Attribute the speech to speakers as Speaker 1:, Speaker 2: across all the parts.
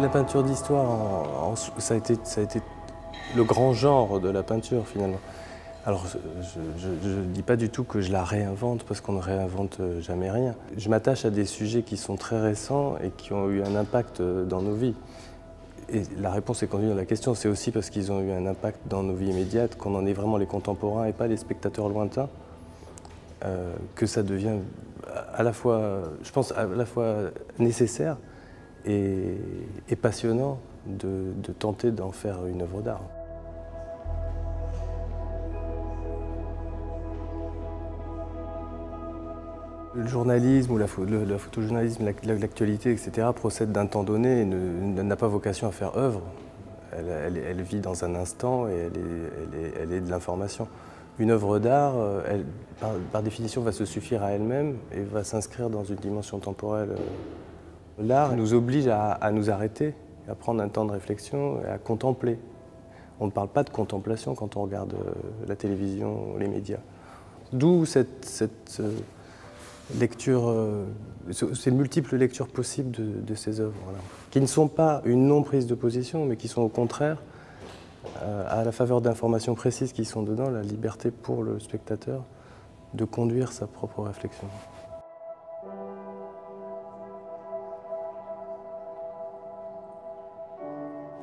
Speaker 1: La peinture d'histoire, ça, a été, ça a été le grand genre de la peinture finalement. Alors, je ne dis pas du tout que je la réinvente, parce qu'on ne réinvente jamais rien. Je m'attache à des sujets qui sont très récents et qui ont eu un impact dans nos vies. Et la réponse est contenue dans la question, c'est aussi parce qu'ils ont eu un impact dans nos vies immédiates, qu'on en est vraiment les contemporains et pas les spectateurs lointains, euh, que ça devient à la fois, je pense, à la fois nécessaire et, passionnant de, de tenter d'en faire une œuvre d'art. Le journalisme ou la, photojournalisme, l'actualité, etc., procède d'un temps donné et n'a pas vocation à faire œuvre. Elle, vit dans un instant et elle est, de l'information. Une œuvre d'art, euh, par, définition, va se suffire à elle-même et va s'inscrire dans une dimension temporelle. L'art nous oblige à, nous arrêter, à prendre un temps de réflexion et à contempler. On ne parle pas de contemplation quand on regarde euh, la télévision, les médias. D'où cette euh, lecture, euh, ces multiples lectures possibles de, ces œuvres, qui ne sont pas une non-prise de position, mais qui sont au contraire, euh, à la faveur d'informations précises qui sont dedans, la liberté pour le spectateur de conduire sa propre réflexion.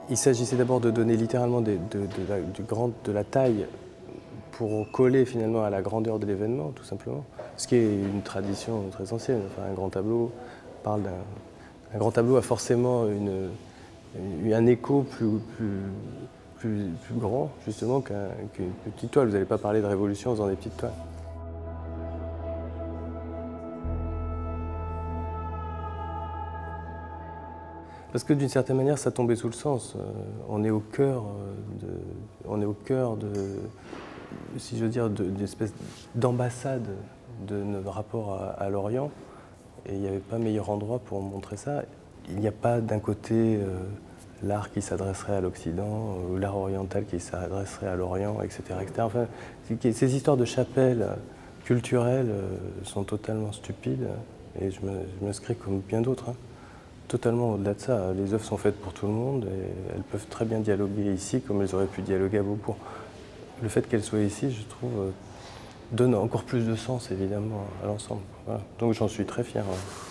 Speaker 1: Il s'agissait d'abord de donner littéralement de la taille pour coller finalement à la grandeur de l'événement, tout simplement. Ce qui est une tradition très ancienne. Un grand tableau parle d'un. Un grand tableau a forcément une, un écho plus, plus, plus, grand, justement, qu'une petite toile. Vous n'allez pas parler de révolution en faisant des petites toiles. Parce que d'une certaine manière, ça tombait sous le sens. Euh, on est au cœur de, on est au cœur de, si je veux dire, d'une espèce d'ambassade de notre rapport à, l'Orient. Et il n'y avait pas meilleur endroit pour montrer ça. Il n'y a pas d'un côté euh, l'art qui s'adresserait à l'Occident, ou l'art oriental qui s'adresserait à l'Orient, etc. Enfin, ces histoires de chapelles culturelles euh, sont totalement stupides. Et je m'inscris comme bien d'autres. Hein. Totalement au-delà de ça. Les œuvres sont faites pour tout le monde et elles peuvent très bien dialoguer ici comme elles auraient pu dialoguer à Beaubourg le fait qu'elle soit ici, je trouve, euh, donne encore plus de sens évidemment à l'ensemble. Donc j'en suis très fier. Hein.